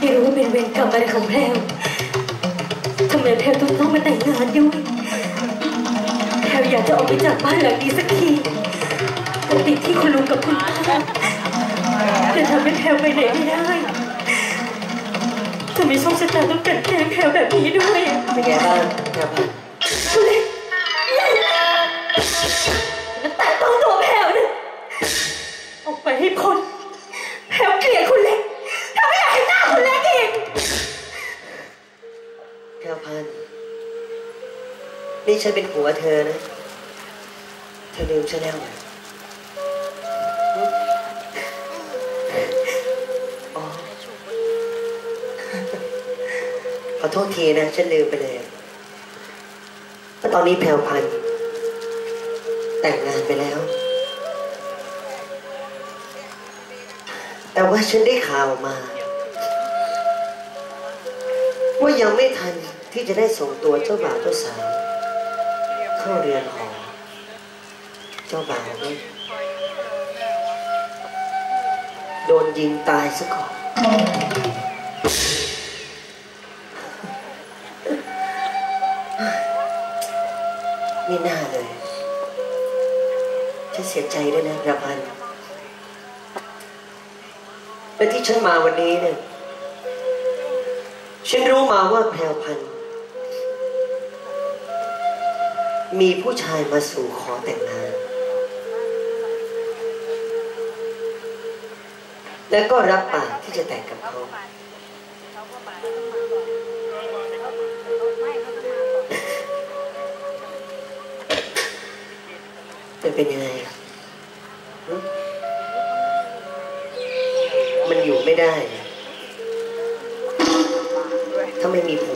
ไม่รู้ว่าเป็นเวรกรรมอะไรของแพรวทำไมแพรวต้องต้องมาแต่งงานด้วยแพรวอยากจะออกไปจากบ้านหลังนี้สักทีแต่ติดที่คุณลุงกับคุณป้าจะทำให้แพรวไปไหนไม่ได้ทำไมโชคชะตาต้องกลันแกล้งแพรวแบบนี้ด้วยอะเป็นไงบ้างแพรพันคุณเล็กมันแตะต้องตัวแพรวนะออกไปให้พ้นแพรวเกลียดคุณเล็กถ้าไม่อยากเห็นหน้าคุณเล็กอีก แพรพัน นี่ฉันเป็นผัวเธอนะ เธอลืมฉันแล้วเหรออ๋อขอโทษทีนะ ฉันลืมไปเลยว่าตอนนี้แพรวพันธุ์แต่งงานไปแล้ว แต่ว่าฉันได้ข่าวมา ว่ายังไม่ทันที่จะได้ส่งตัวเจ้าบ่าวเจ้าสาว เข้าเรือนหอเจ้าบ่าวนี่โดนยิงตายซะก่อน นี่น่าเลยฉันเสียใจด้วยนะระพันและที่ฉันมาวันนี้เนี่ย ฉันรู้มาว่าแพรวพันธ มีผู้ชายมาสู่ขอแต่งงาน แล้วก็รับปากที่จะแต่งกับเขา มันเป็นยังไง มันอยู่ไม่ได้ ถ้าไม่มีผ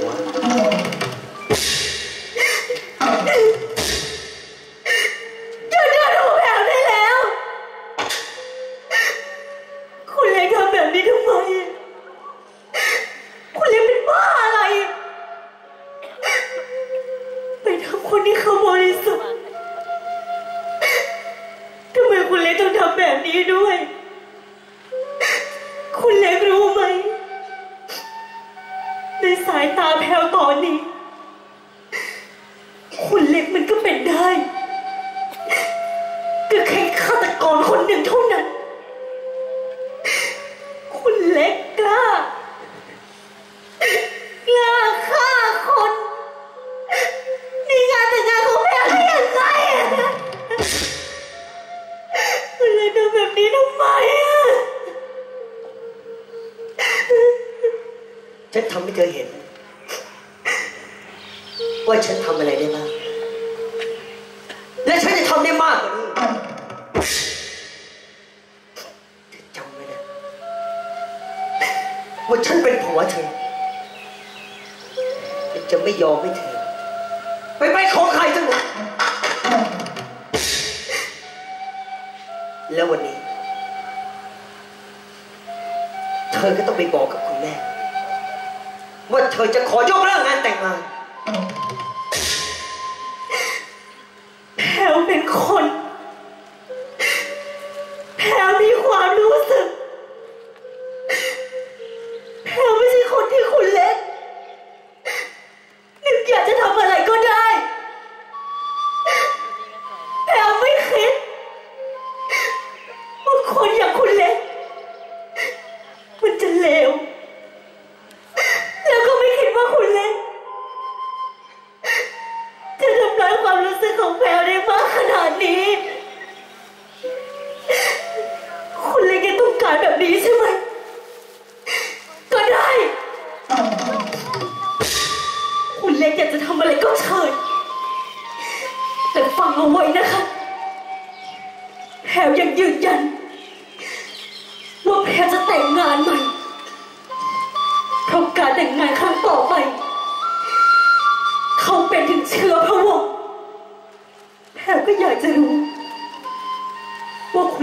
คุณเล็กมันก็เป็นได้ก็แค่ฆาตกรคนหนึ่งเท่านั้น ไม่ยอมให้เธอ ไปไปของใครทั้งหมดแล้ววันนี้ เธอก็ต้องไปบอกกับคุณแม่ ว่าเธอจะขอยกเลิกงานแต่งงานแพลวเป็นคน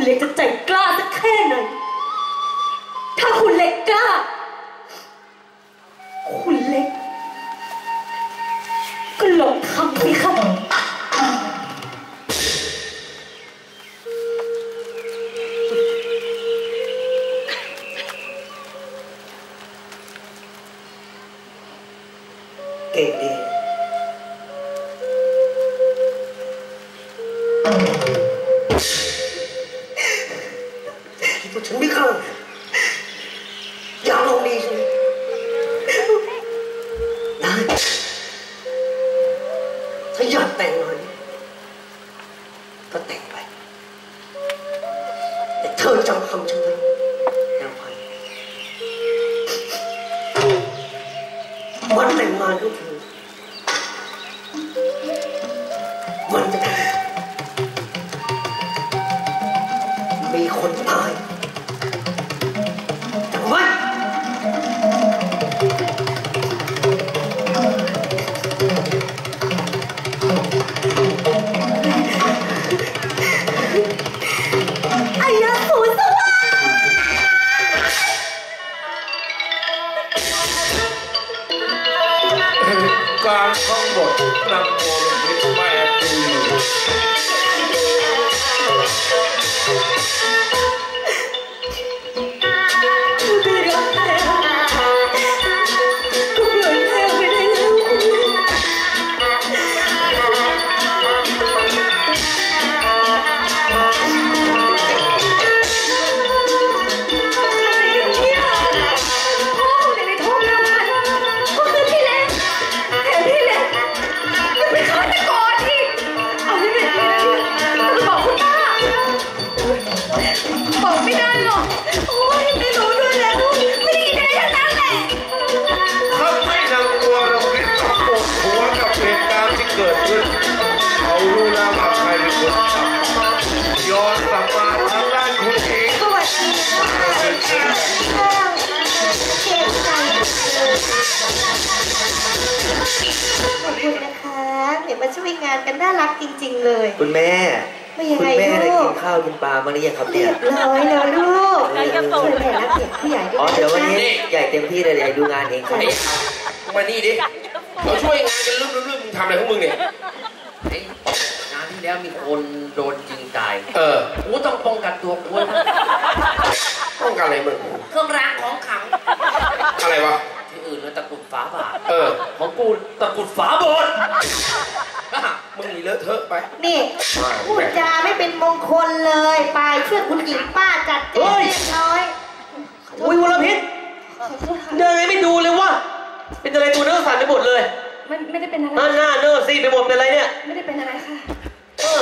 คุณเล็กจะใจกล้าสักแค่ไหน ถ้าคุณเล็กกล้า คุณเล็ก ก็ลองทำสิครั คิดว่า ช่วยงานกันน่ารักจริง ๆ เลย คุณแม่ไม่ยังคุไงณแม่ได้ลูกิกนข้าวกินปลามาหรือยังครับเรีเนี่ยยบร้อยแล้วลูกช่วยแม่รักเด็กผู้ใหญ่ด้วยอ๋อนะเดี๋ยววันจ๊ะนี้ใหญ่เต็มที่เลยเดี๋ยวดูงานเองครับมานี่ดิเราช่วยงานกันลืมลืมมึงทำอะไรของมึงเนี่ย ไอ้งานที่แล้วมีคนโดนยิงตายเออกูต้องป้องกันตัวกูนะต้องการอะไรมึง เครื่องรางของขลังอะไรวะ ที่อื่นมันตะกรุดฝาบาทเออ ของกูตะกรุดฝาโบสถ์ มึงนี่เลอะเทอะไป นี่พูดจาไม่เป็นมงคลเลย ไปช่วยคุณหญิงป้าจัดเต็มเรียบร้อยอุ้ยวรพิษเดินไงไม่ดูเลยวะเป็นอะไรตัวเนื้อสั่นไปหมดเลยมันไม่ได้เป็นอะไรหน้าหน้าเนื้อซีดไปหมดเป็นอะไรเนี่ย ไม่ได้เป็นอะไรค่ะเออ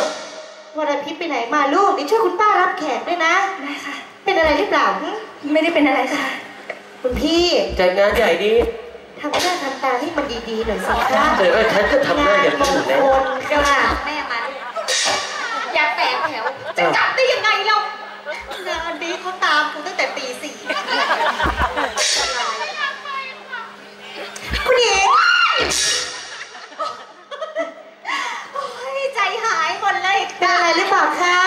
วรพิษไปไหนมาลูกเดี๋ยวช่วยคุณป้ารับแขกด้วยนะได้ค่ะ เป็นอะไรหรือเปล่าหึไม่ได้เป็นอะไรค่ะ คุณพี่จัดงานใหญ่ดี ทำหน้าทำตาให้มันดีๆหน่อยสิคะเออเออฉันก็ทำหน้าอย่างนี้อยู่แล้วงานมงคลค่ะแม่มาอย่าแตกแถวจะจับได้ยังไงเรางานนี้เขาตามคุณตั้งแต่ตีสี่คุณหญิงโอ้ยใจหายหมดเลยเป็นอะไรหรือเปล่าคะ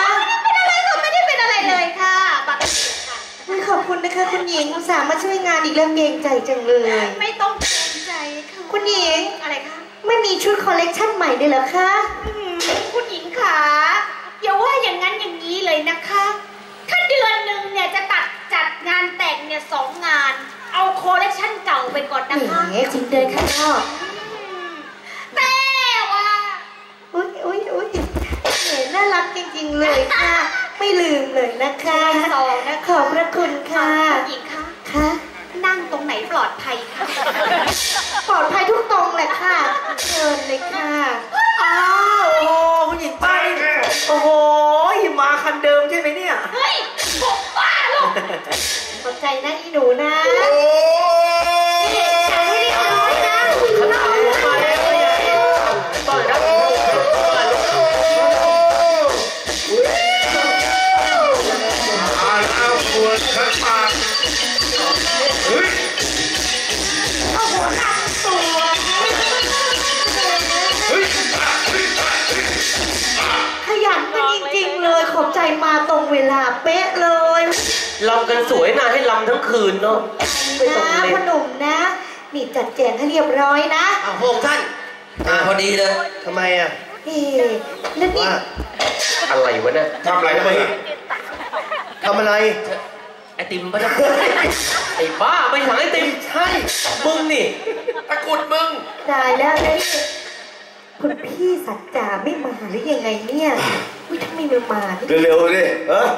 ไม่เป็นอะไรค่ะไม่ได้เป็นอะไรเลยค่ะปกติค่ะอุ๊ยขอบคุณนะคะคุณหญิงอุตส่าห์มาช่วยงานอีกแล้วเกรงใจจังเลย ไม่ต้องเกรงใจ ค่ะคุณหญิงอะไรคะไม่มีชุดคอลเลกชันใหม่เลยเหรอคะอืมคุณหญิงขาอย่าว่าอย่างนั้นอย่างนี้เลยนะคะ ถ้าเดือนหนึ่งเนี่ยจะตัดจัดงานแต่งเนี่ยสองงาน เอาคอลเลคชันเก่าไปก่อนแหนะคะมคุณเดินข้างนอกอืมแต่ว่าอุ้ยอุ้ยอุ้ยเห็นน่ารักจริงๆเลยค่ะ ไม่ลืมเลยนะคะสองนะขอบพระคุณค่ะคุณหญิงคะค่ะนั่งตรงไหนปลอดภัยคะ ปลอดภัยทุกตรงแหละค่ะเชิญเลยค่ะอ้าวโอ้คุณหญิงไป โอ้โหมาคันเดิมใช่ไหมเนี่ย เฮ้ยผมบ้าลูกขอบใจนะอีหนูนะ โอ้ ลำกันสวยนะให้ลำทั้งคืนเนาะไม่ต้องนะเล่พ่อนหนุ่มนะ นี่จัดแจงให้เรียบร้อยนะอ้าวพระองค์ท่านมาพอดีเลยทำไมอะเอ๊ะแล้วนี่ว่าอะไรวะเนี่ยทำอะไรนะมึงอะทำอะไร ไอติมปะเนี่ยไอ้บ้าไม่สั่งไอติมใช่มึงนี่ตะกรุดมึงตายแล้วนะนี่คุณพี่สัจจาไม่มาหรือยังไงเนี่ยอุ้ยถ้าไม่มานี่เร็วๆดิเออ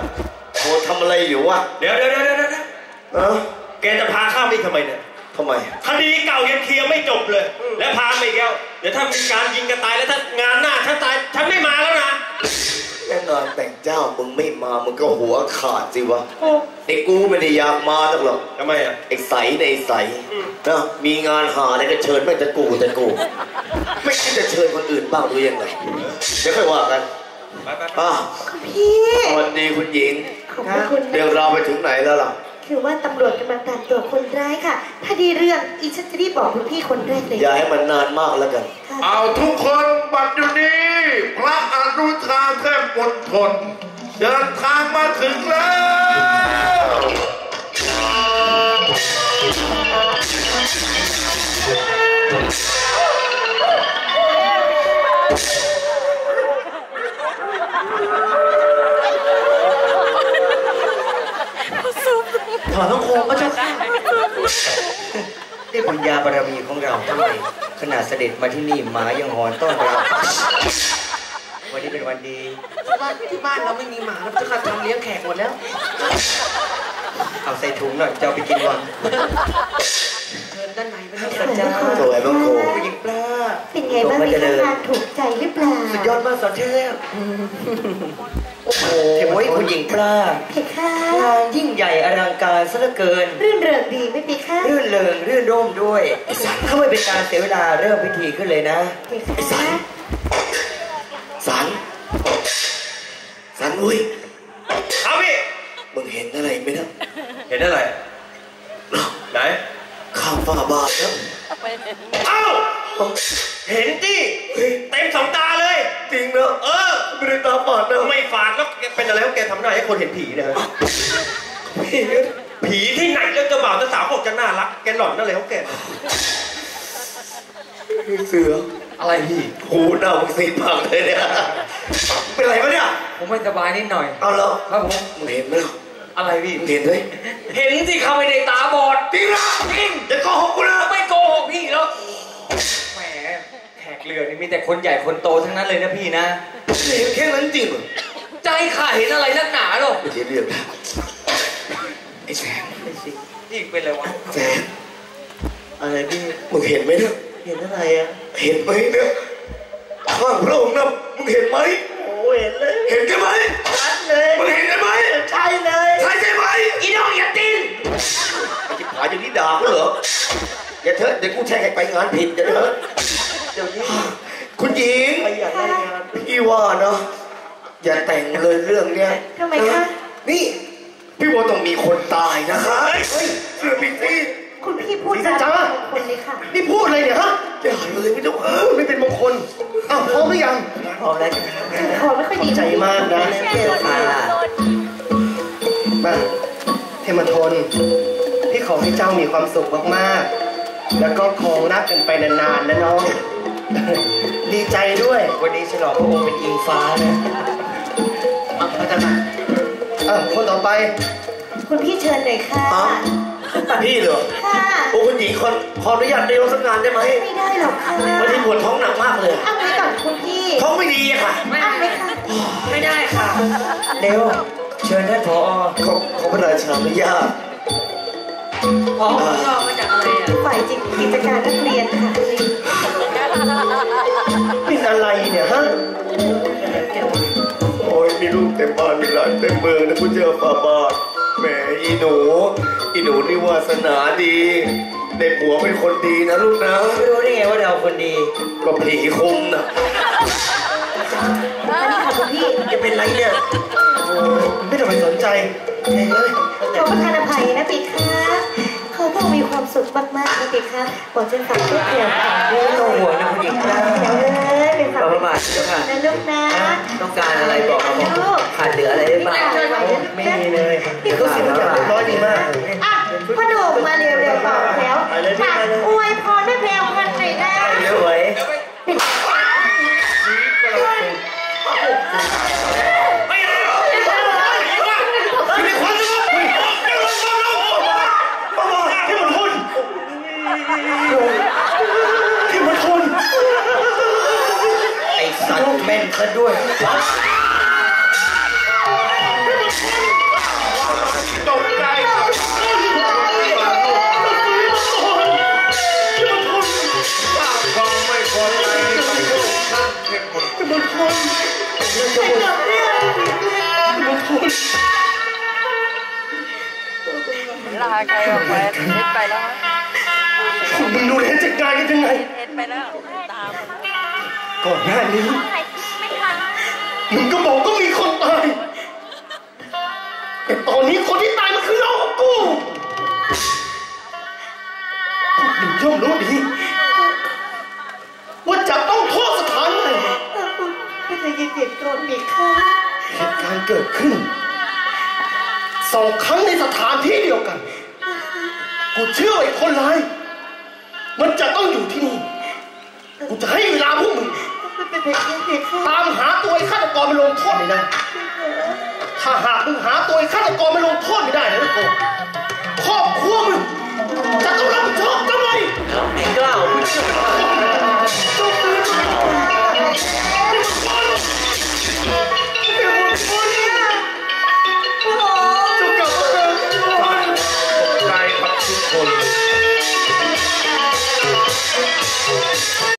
โหทำอะไรอยู่วะเดี๋ยวเดี๋ยวเดี๋ยวเดี๋ยวเดี๋ยวเออแกจะพาข้ามอีกทำไมเนี่ยทำไมคดีเก่ายังเคลียร์ไม่จบเลย แล้วพามาอีกแล้วเดี๋ยวถ้ามีการยิงกันตายแล้วถ้างานหน้าฉันตายฉันไม่มาแล้วนะแค่งานแต่งเจ้ามึงไม่มามึงก็หัวขาดสิวะไอ้กูไม่ได้อยากมาตั้งหรอกทำไมอะไอ้ใสในไอ้ใสนะมีงานหาอะไรก็เชิญไม่แต่กูแต่กู ไม่คิดจะเชิญคนอื่นบ้างหรือยังไงเดี๋ยวค่อยว่ากันไปไปไปอะคุณพี่สวัสดีคุณหญิง ขอบพระคุณเรื่อนะงราวไปถึงไหนแล้วล่ะ คือว่าตำรวจกำลังตามตัวคนร้ายค่ะ ถ้าดีเรื่องอีฉันจะรีบบอกคุณพี่คนแรกเลยอย่าให้มันนานมากแล้วกันค่ะเอาทุกคนบัดอยู่นี้ พระอนุชาเทพมณฑลเดินทางมาถึงแล้ว ถอนต้องโคมก็เจ้าค่ะด้วยบุญญาบารมีของเราทำไมขนาดเสด็จมาที่นี่หมายังหอนต้อนรับ วันนี้เป็นวันดีบ้านที่บ้านเราไม่มีหมาแล้วจะทำเลี้ยงแขกหมดแล้ว เอาใส่ถุงหน่อยจะเอาไปกินวันเชิญด้านในไปเลยสัจจาสวยมากโคผู้หญิงปลาเป็นไงบ้างมีทำงานถูกใจหรือเปล่า สุดยอดมากสอนเทพ โอ้โหผู้หญิงปลาเพคะงานยิ่งใหญ่อลังการซะเหลือเกิน รื่นเริงดีไหม่เพคะรื่นเริงรื่นร่มด้วยถ้าไม่เป็นการเสียเวลาเริ่มพิธีขึ้นเลยนะเพคะสัน สันอุ้ยครับพี่มึงเห็นอะไรไหมนะเห็นอะไรไหนข้ามฟ้าบาทนะเอ้าเห็นดิเต็มสองตาเลย จริงนะเออ ไม่ได้ตาบาดนะไม่ฝาดแล้วแกเป็นอะไรของแกทำหน้าให้คนเห็นผีเนะฮะผีที่ไหนแล้วเจะบ่าวเจะสาวบอกจะน่ารัก แกหล่อนนั่นเลยของแกเสืออะไรพี่หูหน้ามึงสีปากเลยเนี่ยเป็นไรปะเนี่ยผมไม่สบายนิดหน่อยเอาแล้วครับผมมึงเห็นไหมล่ะอะไรพี่มึงเห็นไหมเห็นสิเขาไม่ได้ตาบอดจริงนะจริงจะโกหกกูนะไม่โกหกพี่หรอกแหมแขกเรือนี่มีแต่คนใหญ่คนโตทั้งนั้นเลยนะพี่นะ เห็นแค่นั้นจริงเหรอใจข้าเห็นอะไรนักหนาหรอกไม่ใช่เรื่องนะไอ้แสงนี่เป็นอะไรวะแสงอะไรพี่มึงเห็นไหมเนี่ยเห็นอะไรอะเห็นไหมเนี่ยข้างพระองค์นะมึงเห็นไหมโอ้เห็นเลย เห็นใช่ไหมชัดเลยมึงเห็นใช่ไหมใช่เลยใช่ใช่ไหมอีน้องอย่าตีนไอ้ที่ผายอย่างนี้ด่าเขาเหรออย่าเถอะเดี๋ยวกูแช่งให้ไปงานผิดอย่าเถอะเดี๋ยวนี้ คุณหญิงไปอยากได้งานพี่ว่าเนาะอย่าแต่งเลยเรื่องเนี้ยทำไมคะ นี่ พี่ว่าต้องมีคนตายนะคะเฮ้ยเชื่อพี่สิคุณพี่พูดจาเป็นมงคลเลยค่ะ นี่พูดอะไรเนี่ยฮะอย่าเลยไม่ต้องเออไม่เป็นมงคลอ้าวพร้อมหรือยังพร้อมแล้วขอไม่ค่อยดีใจมากนะเจ้าค่ะมาเทมทนพี่ขอให้เจ้ามีความสุขมากๆ แล้วก็คงรักกันไปนานๆนะน้อง ดีใจด้วย วันนี้ฉลองพระองค์เป็นอิงฟ้านะเอาพระเจ้าค่ะอะคนต่อไป คุณพี่เชิญเลยค่ะฮะพี่เหรอ ค่ะโอ้คุณหญิงขอขออนุญาตเดียวสักงานได้ไหมไม่ได้หรอกค่ะวันนี้ปวดท้องหนักมากเลยเอาไว้ก่อนคุณพี่ ท้องไม่ดีอะค่ะเอาไหมคะไม่ได้ค่ะเร็วเชิญท่านผอขอขอพระราชาอนุญาตพอชอบมาจากอะไรอะฝ่ายจิตกิจการนักเรียนค่ะเป็ นอะไรเนี่ยฮะโอ้ยมีลูกเต็มบ้านมีหลานเต็มเมืองนะคุณเจ้าฝ่าบาทแหมอีหนู อีหนูนี่วาสนาดีได้ผัวเป็นคนดีนะลูกนะไม่รู้ได้ไงว่าเราคนดี ก็ผีคุมนะอันนี้ค่ะคุณพี่จะเป็นไรเนี่ยโอ้ยไม่ต้องไปสนใจแทงเลยขอประทานอภัยนะปีคะ เขาต้องมีความสุขมากๆนะปีคะบอกจะสั่งทุกอย่างค่ะด้วไม่ต้องยห่วงนะคุณหญิงนะเอ้ยเป็นขอพระบาทเจ้าค่ะ นะลูกนะต้องการอะไรบอกมาบอกลูกขาดเหลืออะไรหรือเปล่าไม่มีเลยรู้สึกว่าเรียบร้อยดีมากอะพ่อหนุ่มมาเร็วๆบอกแล้วไปเลยพี่ฝากไปเลยอวยพรให้แพรวพันหน่อยนะ สวยไม่ ที่มทนไอ้สัตว์แม่นซะด้วยตกใจครับสร้างความไม่พอใจให้กับพวกท่านเทพบุตรเทมทนเทมทนเทมทนลาไกลออกไปเฮ็ดไปแล้วคุณ มึงดูแลจัดการกันยังไงเฮ็ดไปแล้วตามก่อนหน้านี้ไม่ทันมึงก็บอกก็มีคนตาย แต่ตอนนี้คนที่ตายมันคือน้องของกูพวกมึงย่อมรู้ดีว่าจะต้องโทษสถานไหนไม่ใจเย็นๆก่อนมีค่ะเหตุการณ์เกิดขึ้นสองครั้งในสถานที่เดียวกัน กูเชื่อไอ้คนร้าย มันจะต้องอยู่ที่นี่กูจะให้เวลาพวกมึงตามหาตัวไอ้ฆาตกรไปลงโทษไม่ได้ถ้าหากมึงหาตัวไอ้ฆาตกรไปลงโทษไม่ได้นะทุกคนครอบครัวมึงจะต้องรับผิดชอบทำไมกล้าพูดเชื่อ